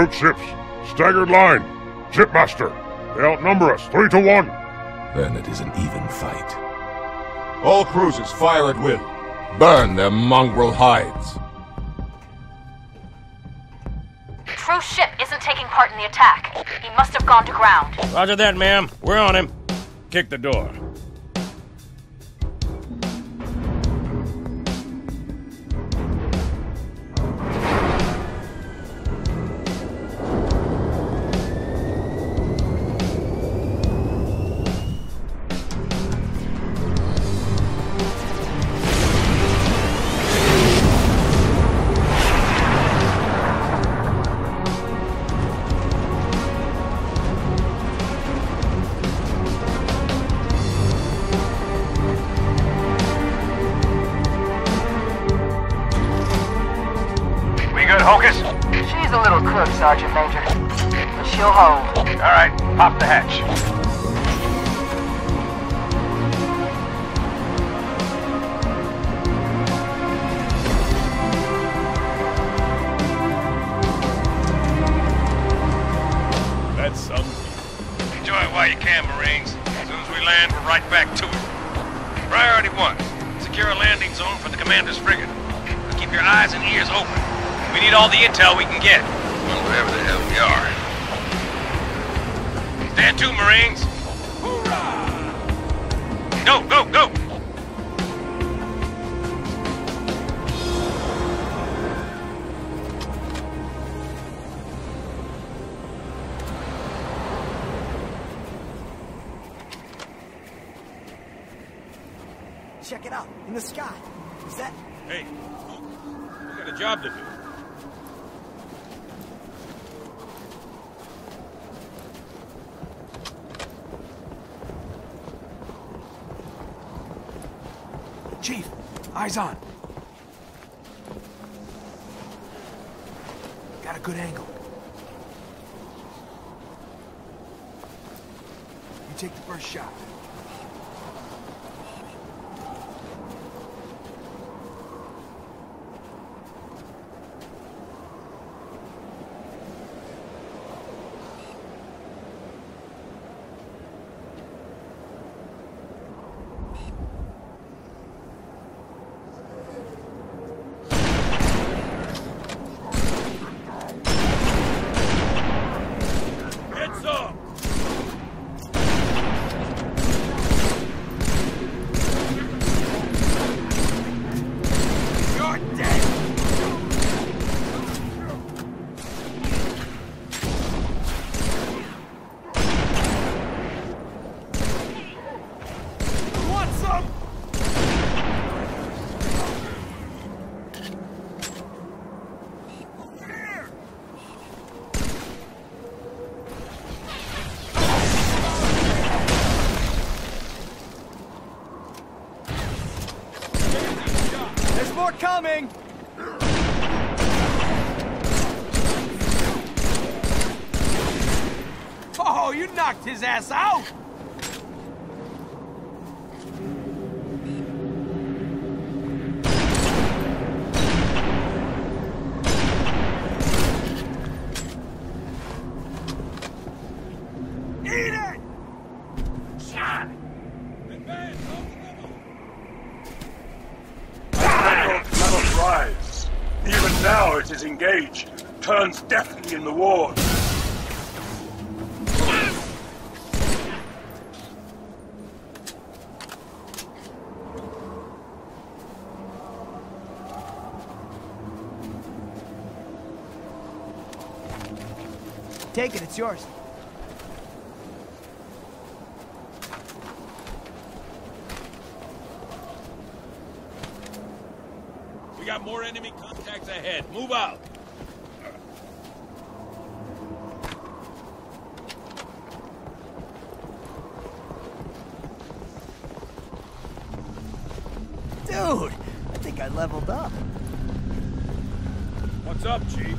recruit ships. Staggered line. Shipmaster, they outnumber us, three to one. Then it is an even fight. All cruisers fire at will. Burn their mongrel hides. Truth's ship isn't taking part in the attack. He must have gone to ground. Roger that, ma'am. We're on him. Kick the door. Enjoy it while you can, Marines. As soon as we land, we're right back to it. Priority one, secure a landing zone for the commander's frigate. Now keep your eyes and ears open. We need all the intel we can get. Well, wherever the hell we are. Stand to, Marines. Hoorah! Go, go, go! In the sky. Is that... Hey, we got a job to do. Chief, eyes on. Got a good angle. You take the first shot. Get some! You're dead! Want some? There's more coming! Oh, you knocked his ass out! Eat it! cannot rise. Even now it is engaged, turns deftly in the ward. Take it, it's yours. We got more enemy contacts ahead. Move out. Dude, I think I leveled up. What's up, Chief?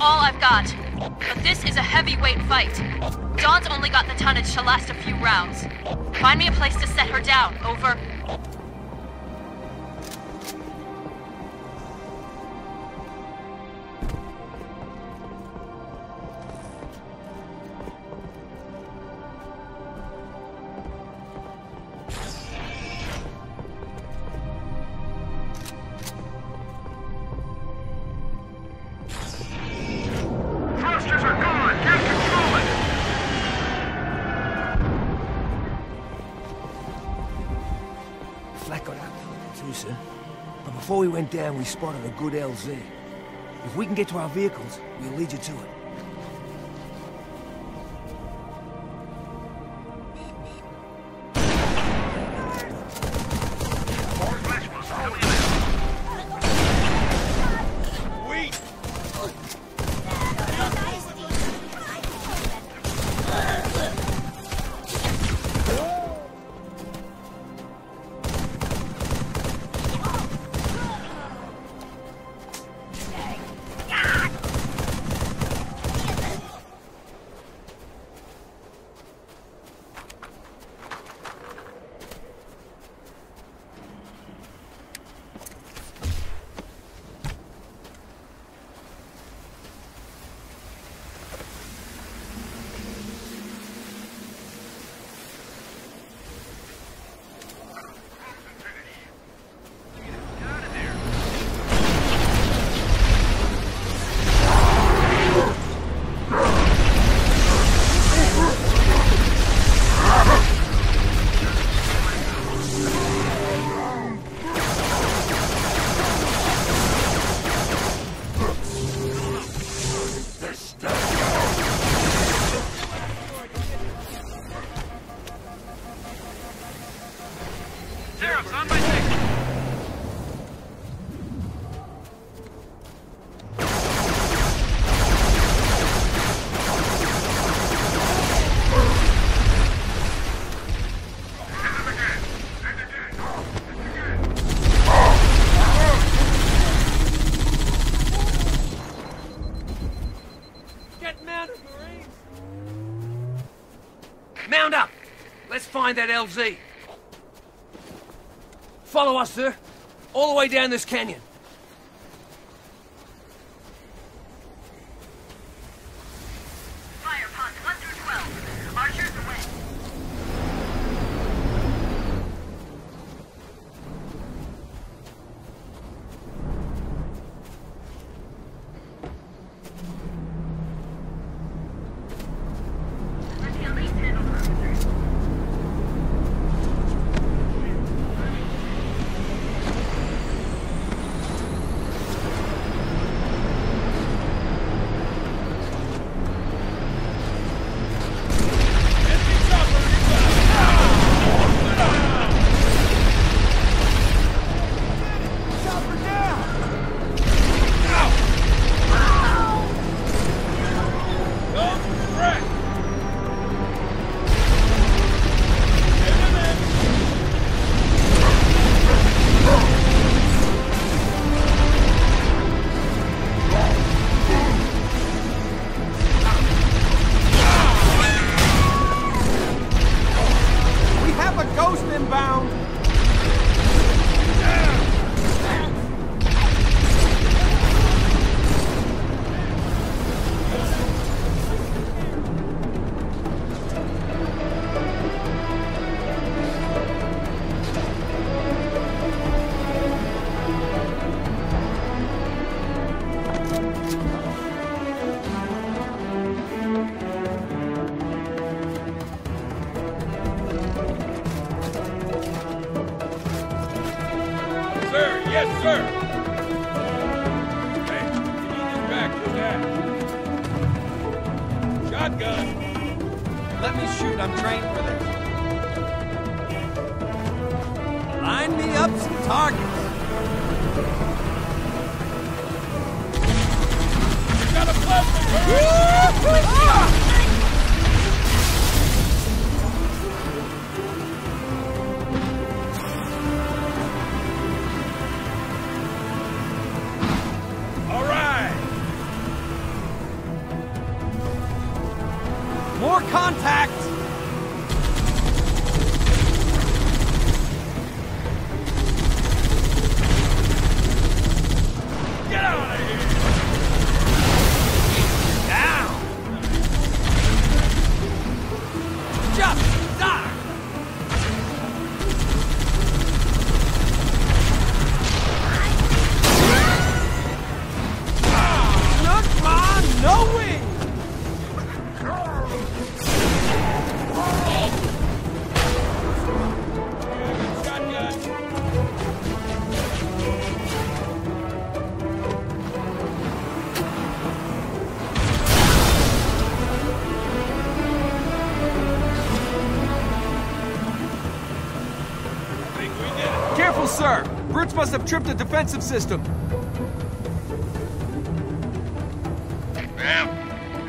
all I've got. But this is a heavyweight fight. Dawn's only got the tonnage to last a few rounds. Find me a place to set her down, over. Down, we spotted a good LZ. If we can get to our vehicles, we'll lead you to it. Find that LZ. Follow us, sir. All the way down this canyon. Sir! Brutes must have tripped a defensive system. Damn.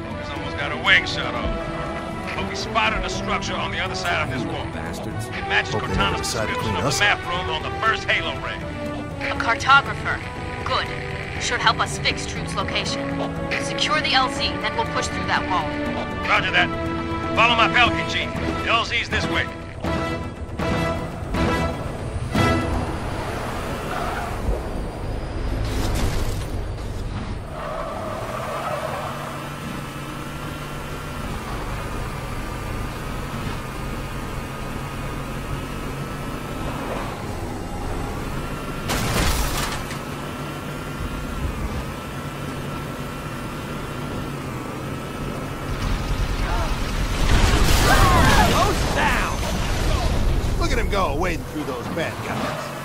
Lucas almost got a wing shot off. But we spotted a structure on the other side of this wall. Bastards. It matches Hope they never Cortana's description clean of the map room on the first Halo ray. A cartographer. Good. Should help us fix Truth's location. Secure the LZ, then we'll push through that wall. Roger that. Follow my Pelican, Chief. The LZ's this way. Wading through those bad guys.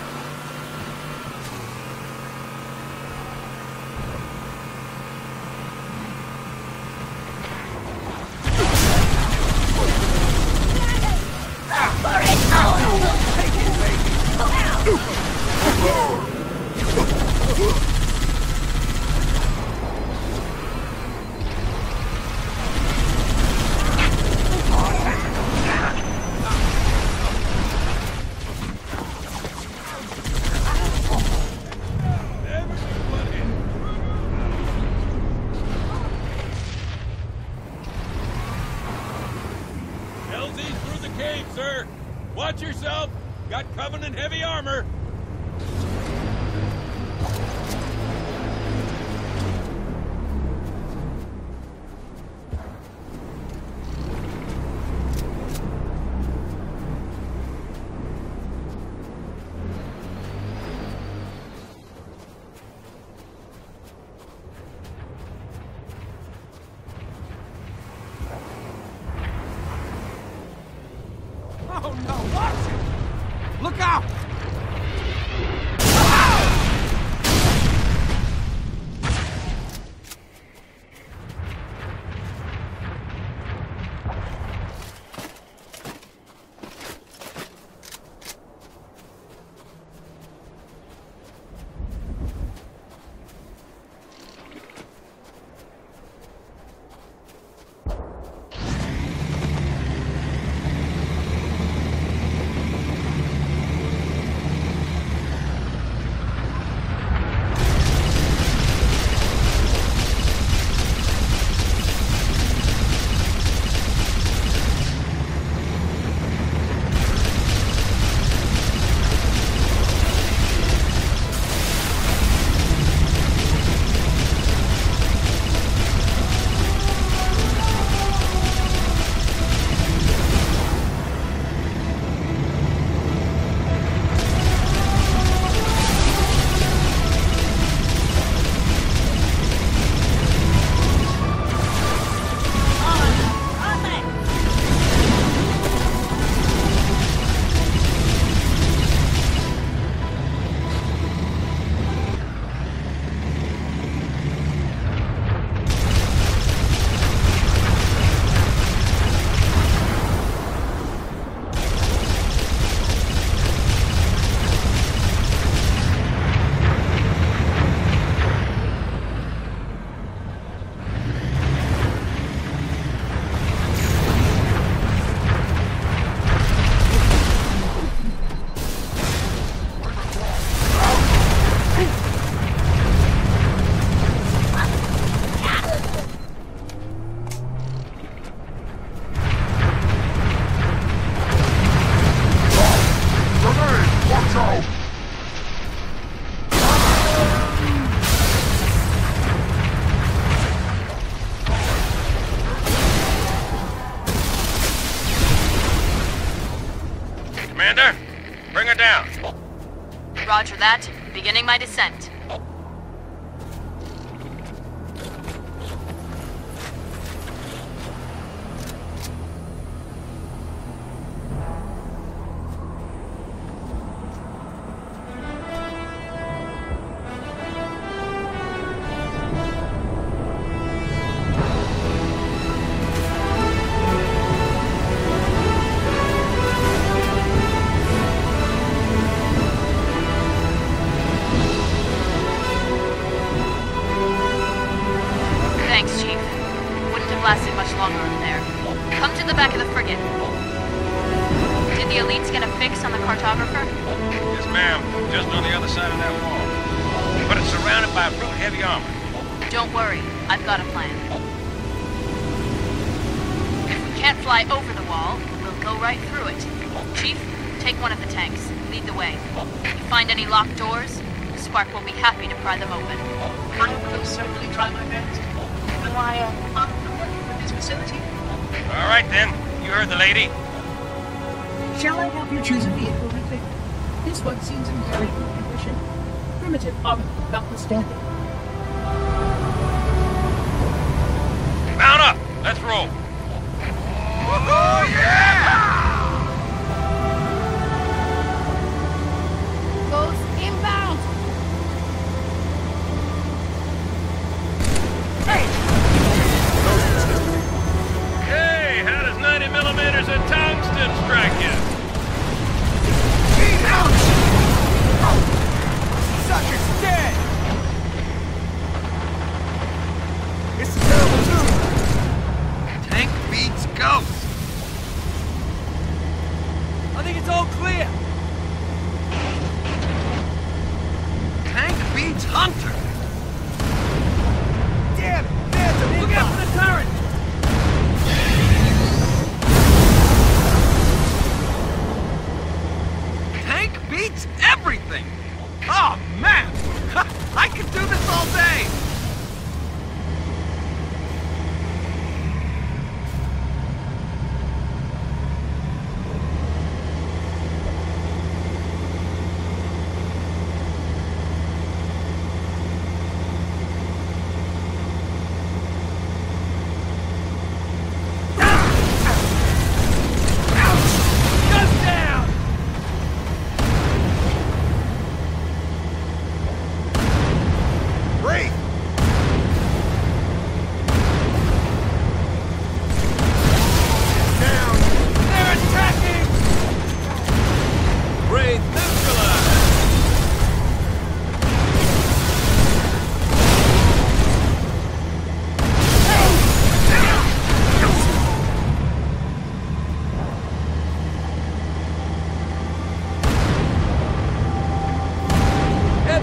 I'm not mistaken. thing.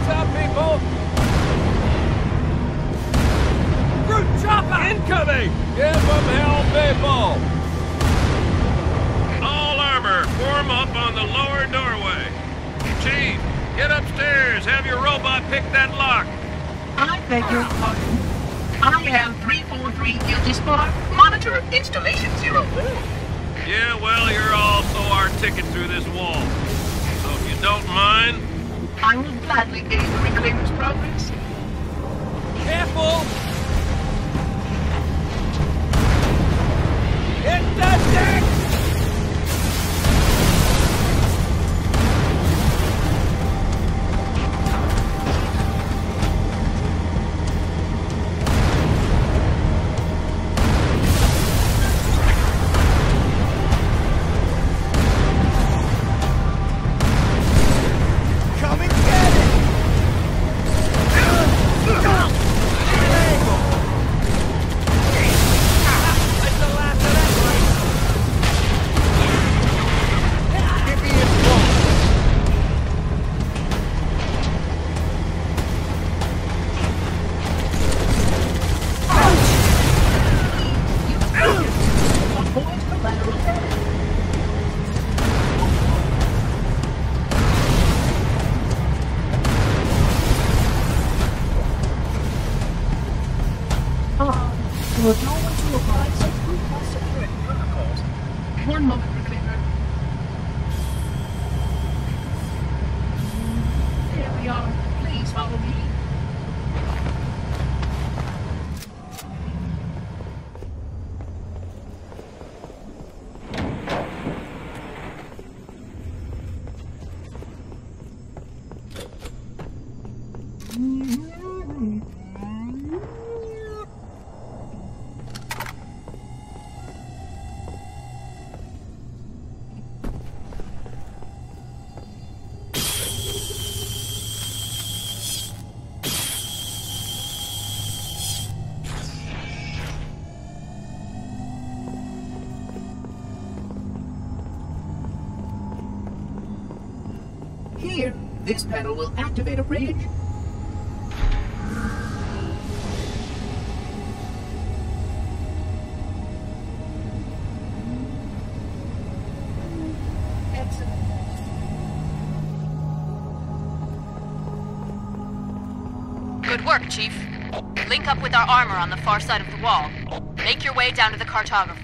What's up, people? Brute chopper! Incoming! Give them hell, people! All armor, form up on the lower doorway. Chief, get upstairs. Have your robot pick that lock. I beg your pardon. I am 343 Guilty monitor installation zero. Yeah, well, you're also our ticket through this wall. So if you don't mind, I will gladly aid in reclaiming this progress. Careful! Get down! This panel will activate a range. Good work, Chief. Link up with our armor on the far side of the wall. Make your way down to the cartographer.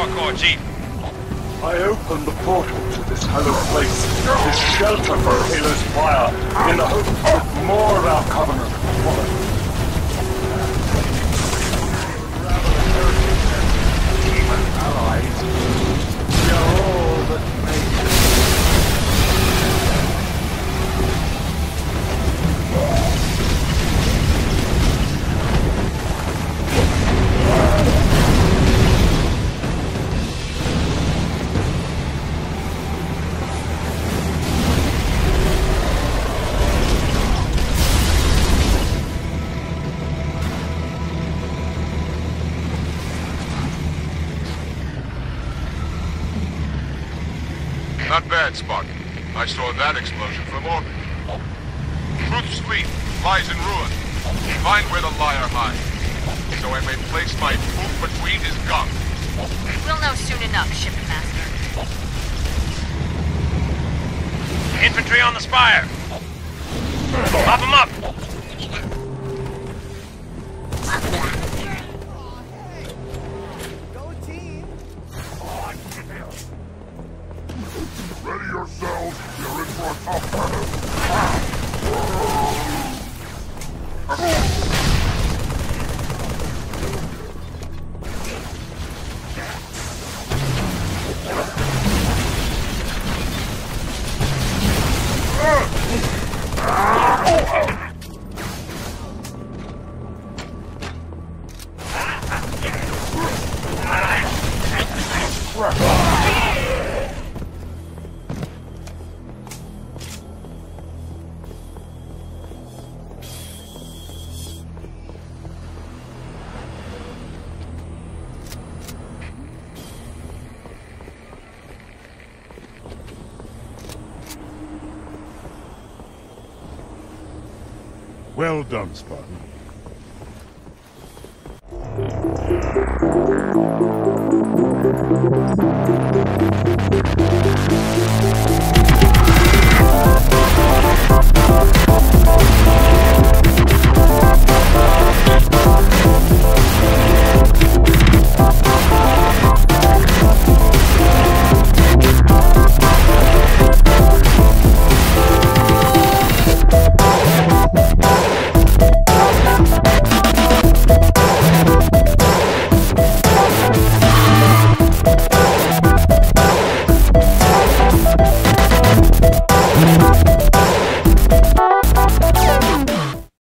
Chief. I opened the portal to this hollow place, this shelter for Halo's fire, in the hope that more of our covenant. Bad, Spartan. I saw that explosion from orbit. Truth's fleet lies in ruin. Find where the liar hides, so I may place my boot between his gums. We'll know soon enough, Shipmaster. Infantry on the spire. Pop them up. Well done, Spartan. We'll